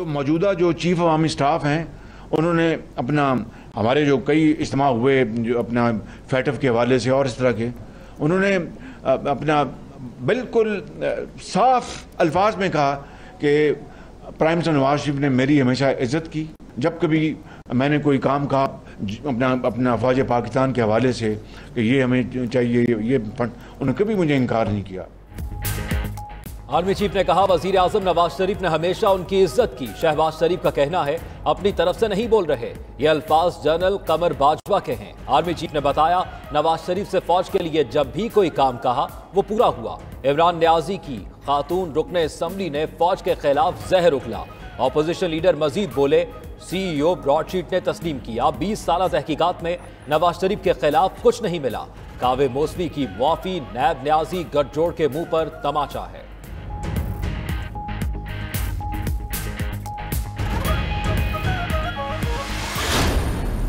जो मौजूदा जो चीफ अवामी स्टाफ हैं, उन्होंने अपना, हमारे जो कई इज्तम हुए, जो अपना फैटफ के हवाले से और इस तरह के, उन्होंने अपना बिल्कुल साफ़ अल्फाज में कहा कि प्राइम मिनिस्टर नवाज़ शरीफ ने मेरी हमेशा इज़्ज़त की। जब कभी मैंने कोई काम कहा अपना अपना फौज पाकिस्तान के हवाले से कि ये हमें चाहिए ये फंड, उन्होंने कभी मुझे इनकार नहीं किया। आर्मी चीफ ने कहा वज़ीर आज़म नवाज़ शरीफ ने हमेशा उनकी इज़्ज़त की। शहबाज शरीफ का कहना है, अपनी तरफ़ से नहीं बोल रहे। ये अल्फाज जनरल कमर बाजवा के हैं। आर्मी चीफ ने बताया, नवाज़ शरीफ से फौज के लिए जब भी कोई काम कहा, वो पूरा हुआ। इमरान न्याजी की खातून रुकन असम्बली ने फौज के खिलाफ जहर उगला ऑपोजिशन लीडर मजीद बोले, सीईओ ब्रॉडशीट ने तस्लीम किया। 20 साल तहकीकात में नवाज़ शरीफ के खिलाफ कुछ नहीं मिला। कावे मौसवी की मुआफी नैब न्याजी गठजोड़ के मुँह पर तमाचा है।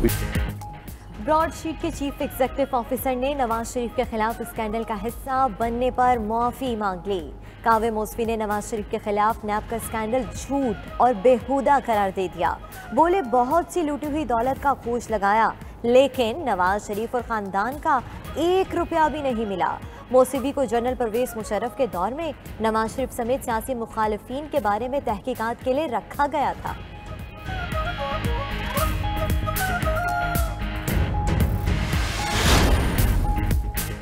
ब्रॉडशीट के चीफ एग्जीक्यूटिव ऑफिसर ने नवाज़ शरीफ के खिलाफ स्कैंडल का हिस्सा बनने पर मुआफ़ी मांग ली। कावे मोसफी ने नवाज़ शरीफ के खिलाफ नैब का स्कैंडल झूठ और बेहुदा करार दे दिया। बोले, बहुत सी लूटी हुई दौलत का खोज लगाया, लेकिन नवाज़ शरीफ और ख़ानदान का एक रुपया भी नहीं मिला। मौसीबी को जनरल परवेज मुशर्रफ के दौर में नवाज़ शरीफ समेत सियासी मुखालफी के बारे में तहकीकात के लिए रखा गया था।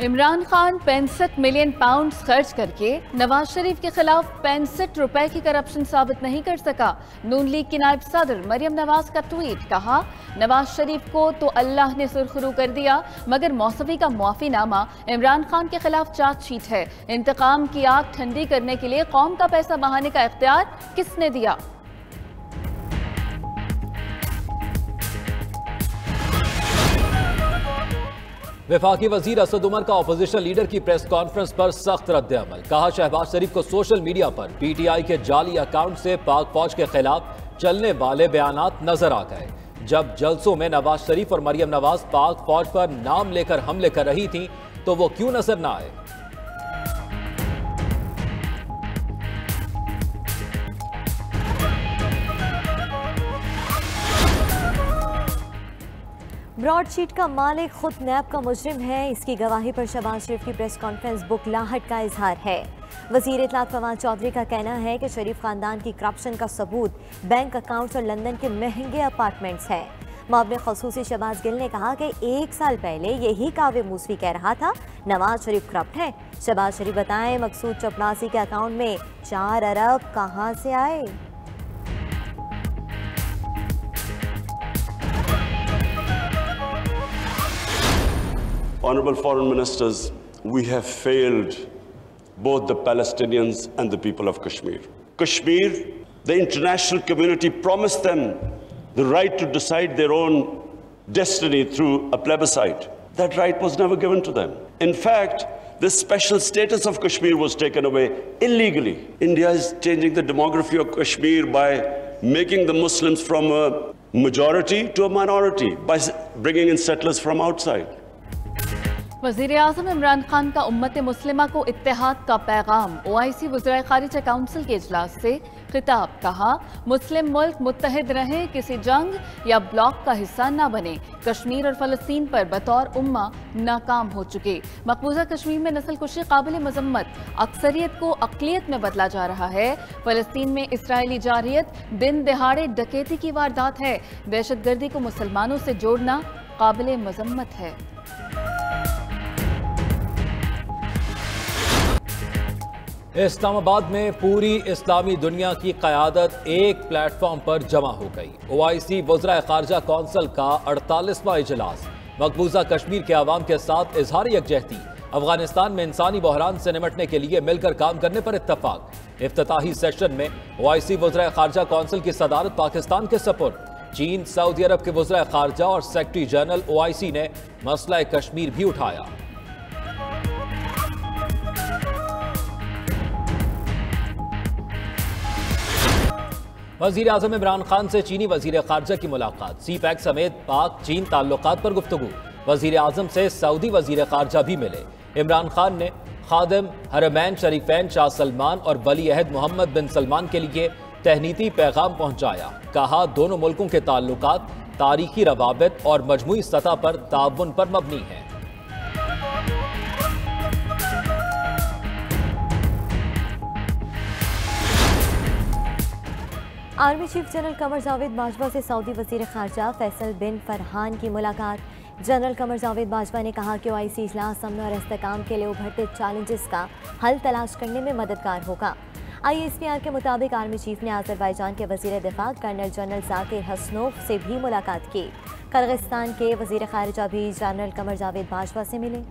इमरान खान पैंसठ मिलियन पाउंड खर्च करके नवाज़ शरीफ के खिलाफ पैंसठ रुपए की करप्शन साबित नहीं कर सका। नून लीग की नायब सदर मरियम नवाज़ का ट्वीट कहा, नवाज़ शरीफ को तो अल्लाह ने सुरखरू कर दिया, मगर मौसवी का मुआफीनामा इमरान खान के खिलाफ चार्जशीट है। इंतकाम की आग ठंडी करने के लिए कौम का पैसा बहाने का इख्तियार किसने दिया? विफाकी वज़ीर असद उमर का अपोजिशन लीडर की प्रेस कॉन्फ्रेंस पर सख्त रद्द अमल। कहा शहबाज शरीफ को सोशल मीडिया पर। पीटीआई के जाली अकाउंट से पाक फौज के खिलाफ चलने वाले बयान नज़र आ गए। जब जलसों में नवाज़ शरीफ और मरियम नवाज़ पाक फौज पर नाम लेकर हमले कर रही थी तो वो क्यों नज़र ना आए? ब्रॉडशीट का मालिक खुद नैब का मुजरिम है। इसकी गवाही पर शबाज शरीफ की प्रेस कॉन्फ्रेंस बुक लाहट का इजहार है। वज़ीर इतलात फवाद चौधरी का कहना है कि शरीफ खानदान की करप्शन का सबूत बैंक अकाउंट्स और लंदन के महँगे अपार्टमेंट्स हैं। मामले खसूसी शबाज गिल ने कहा कि एक साल पहले यही काव्य मूसवी कह रहा था, नवाज़ शरीफ करप्ट है। शबाज शरीफ बताएँ, मकसूद चपड़ासी के अकाउंट में चार अरब कहाँ से आए? Honorable Foreign Ministers, we have failed both the Palestinians and the people of Kashmir. Kashmir, the international community promised them the right to decide their own destiny through a plebiscite. That right was never given to them. In fact, the special status of Kashmir was taken away illegally. India is changing the demography of Kashmir by making the Muslims from a majority to a minority by bringing in settlers from outside. वज़ीर अजम इमरान खान का उम्मत मुस्लिमा को इतिहाद का पैगाम ओ आई सी वजरा खारिजा council के अजलास से खिताब, कहा, मुस्लिम मुल्क मुतहद रहें, किसी जंग या ब्लॉक का हिस्सा न बने। कश्मीर और फलस्तीन पर बतौर उम्मा नाकाम हो चुके। मकबूजा कश्मीर में नस्ल कुशी काबिल मजम्मत अक्सरियत को अकलीत में बदला जा रहा है। फलस्तीन में इसराइली जारियत दिन दिहाड़े डकेती की वारदात है। दहशत गर्दी को मुसलमानों से जोड़ना काबिल मजम्मत है। इस्लामाबाद में पूरी इस्लामी दुनिया की क्यादत एक प्लेटफॉर्म पर जमा हो गई। ओ आई सी वज्रा खारजा कौंसल का अड़तालीसवां इजलास। मकबूजा कश्मीर के आवाम के साथ इजहार यकजहती। अफ़गानिस्तान में इंसानी बहरान से निमटने के लिए मिलकर काम करने पर इतफाक इफ्ताही सेशन में ओ आई सी वज्रा खारजा कौंसिल की सदारत पाकिस्तान के सपुर। चीन, सऊदी अरब के वज्रा खारजा और सेक्रेटरी जनरल ओ आई सी ने मसला कश्मीर भी उठाया। वज़ीर अजम इमरान खान से चीनी वज़ीर खारजा की मुलाकात। सी पैक समेत पाक, चीन ताल्लुक पर गुफ्तु वज़ीर अजम से सऊदी वज़ीर खारजा भी मिले। इमरान खान ने खादम हरमैन शरीफैन शाह सलमान और वली अहद मोहम्मद बिन सलमान के लिए तहनीती पैगाम पहुँचाया। कहा, दोनों मुल्कों के ताल्लुकात तारीखी रवाबित और मजमू सतह पर ताउन पर मबनी है। Army chief general Qamar Javed Bajwa से सऊदी वज़ीर खारजा फैसल बिन फरहान की मुलाकात। जनरल कमर जावेद बाजवा ने कहा कि ओआईसी इजलास अमन और इस्तेकाम के लिए उभरते चैलेंजेस का हल तलाश करने में मददगार होगा। आई एस पी आर के मुताबिक आर्मी चीफ ने आजरबाईजान के वज़ीर दिफा कर्नल जनरल जाकिर हसनोफ से भी मुलाकात की। कर्गिस्तान के वज़ीर खारजा भी जनरल कमर जावेद बाजवा से मिले।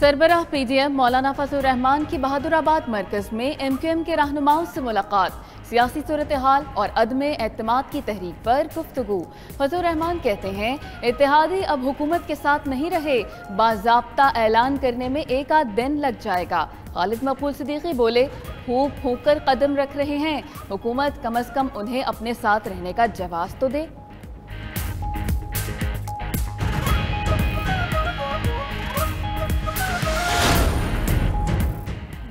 सरबराह पीडीएम मौलाना फजल रहमान की बहादुराबाद मरकज में एम क्यू एम के रहनुमाओं से मुलाकात। सियासी सूरत हाल और अदम एतमाद की तहरीक पर गुफ्तु फजल रहमान कहते हैं इतिहादी अब हुकूमत के साथ नहीं रहे, बाजाबता ऐलान करने में एक आध दिन लग जाएगा। खालिद मकबूल सदीकी बोले फूक फूक कर कदम रख रहे हैं। हुकूमत कम अज कम उन्हें अपने साथ रहने का जवाब तो दे।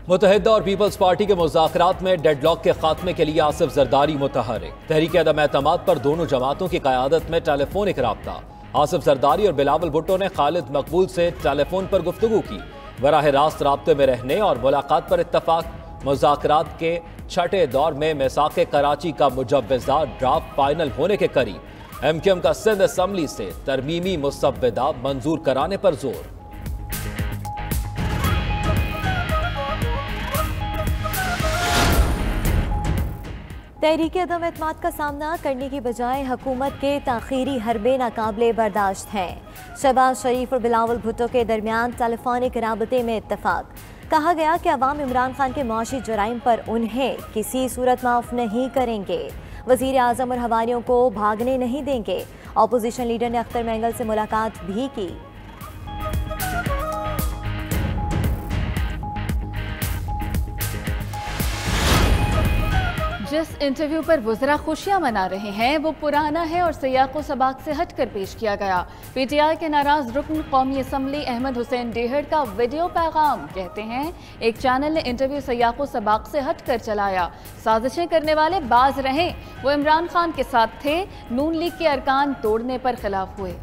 मुतहदा और पीपल्स पार्टी के मुजाकरात में डेडलॉक के खात्मे के लिए आसिफ जरदारी मुतहरिक। तहरीक अदम एतमाद पर दोनों जमातों की क्यादत में टेलीफोनिक रबता। आसिफ जरदारी और बिलावल भुट्टो ने खालिद मकबूल से टेलीफोन पर गुफ्तु की। बराह रास्त रबते में रहने और मुलाकात पर इतफाक मुजाकरात के छठे दौर में मिसाक कराची का मुजवजा ड्राफ्ट फाइनल होने के करीब। एम का सिंध असम्बली से तरमीमी मुसवदा मंजूर कराने पर ज़ोर। तहरीक अदम अतमाद का सामना करने की बजाय हुकूमत के तखीरी हरबे नाकबले बर्दाश्त हैं। शहबाज शरीफ और बिलावल भुट्टो के दरमियान टेलीफोनिक रबते में इतफाक कहा गया कि अवाम इमरान खान के मुआशी जराइम पर उन्हें किसी सूरत माफ़ नहीं करेंगे। वज़ीर अजम और हवारियों को भागने नहीं देंगे। अपोजिशन लीडर ने अख्तर मैंगल से मुलाकात भी की। इंटरव्यू पर वजरा खुशियाँ मना रहे हैं। वो पुराना है और सयाक सबाक से हटकर पेश किया गया। पीटीआई के नाराज़ रुकन कौमी असम्बली अहमद हुसैन डेहड़ का वीडियो पैगाम। कहते हैं, एक चैनल ने इंटरव्यू सयाक सबाक से हटकर चलाया। साजिशें करने वाले बाज रहे। वो इमरान खान के साथ थे। नून लीग के अरकान तोड़ने पर खिलाफ हुए।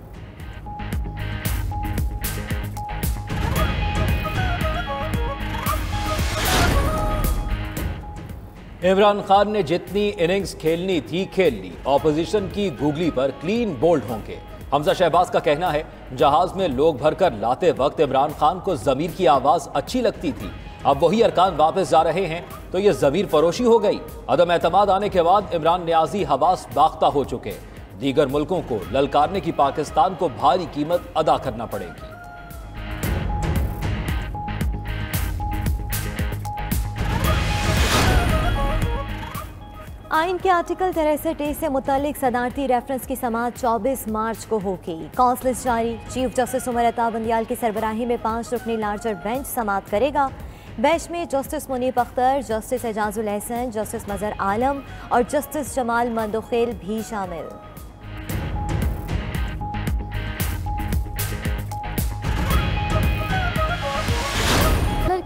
इमरान खान ने जितनी इनिंग्स खेलनी थी, खेल ली। ऑपोजिशन की गूगली पर क्लीन बोल्ड होंगे। हमजा शहबाज का कहना है, जहाज़ में लोग भरकर लाते वक्त इमरान खान को जमीर की आवाज़ अच्छी लगती थी। अब वही अरकान वापस जा रहे हैं तो ये जमीर फरोशी हो गई। अदम एतमाद आने के बाद इमरान न्याजी हवास बाख्ता हो चुके। दीगर मुल्कों को ललकारने की पाकिस्तान को भारी कीमत अदा करना पड़ेगी। आइन के आर्टिकल तिरसठ ए से मुतलिक सदारती रेफरेंस की समाज 24 मार्च को होगी। काउंसलिस जारी। चीफ जस्टिस उमर अता बंदियाल की सरबराही में पाँच रुकनी लार्जर बेंच समाप्त करेगा। बेंच में justice Munib Akhtar justice Ijazul Ahsan justice Mazhar Alam और जस्टिस जमाल मंदोखेल भी शामिल।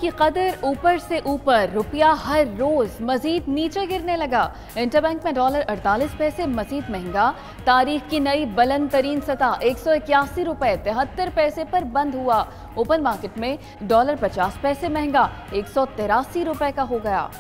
की कदर ऊपर से ऊपर, रुपया हर रोज मजीद नीचे गिरने लगा। इंटरबैंक में डॉलर 48 पैसे, मजीद महँगा। तारीख की नई बुलंद तरीन सतह एक सौ इक्यासी रुपए, तिहत्तर पैसे पर बंद हुआ। ओपन मार्केट में डॉलर 50 पैसे महँगा, एक सौ तिरासी रुपए का हो गया।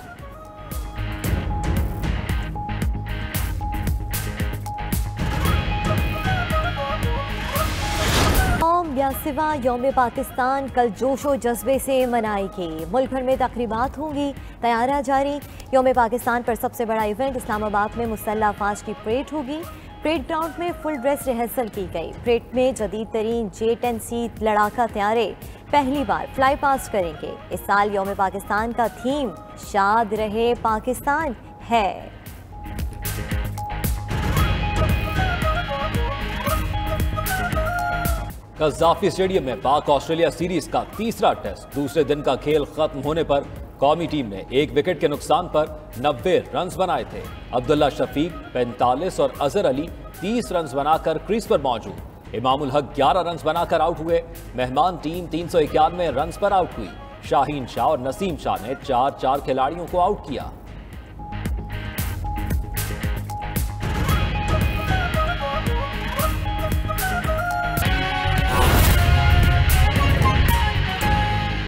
सिवा योम पाकिस्तान कल जोशो जज्बे से मनाएगी। मुल्क भर में तकरीबात होंगी, तैयारियाँ जारी। योम पाकिस्तान पर सबसे बड़ा इवेंट इस्लामाबाद में मुसल्ला अफवाज की परेड होगी। परेड ग्राउंड में फुल ड्रेस रिहर्सल की गई। परेड में जदीद तरीन जे टेन सी लड़ाका तैयारे पहली बार फ्लाई पास्ट करेंगे। इस साल योम पाकिस्तान का थीम शाद रहे पाकिस्तान है। कजाफी स्टेडियम में पाक ऑस्ट्रेलिया सीरीज़ का तीसरा टेस्ट। दूसरे दिन का खेल खत्म होने पर कौमी टीम ने एक विकेट के नुकसान पर 90 रन बनाए थे। अब्दुल्ला शफीक 45 और अजहर अली 30 रन बनाकर क्रीज पर मौजूद। इमामुल हक 11 रन बनाकर आउट हुए। मेहमान टीम तीन सौ इक्यानवे रन पर आउट हुई। शाहीन शाह और नसीम शाह ने चार चार खिलाड़ियों को आउट किया।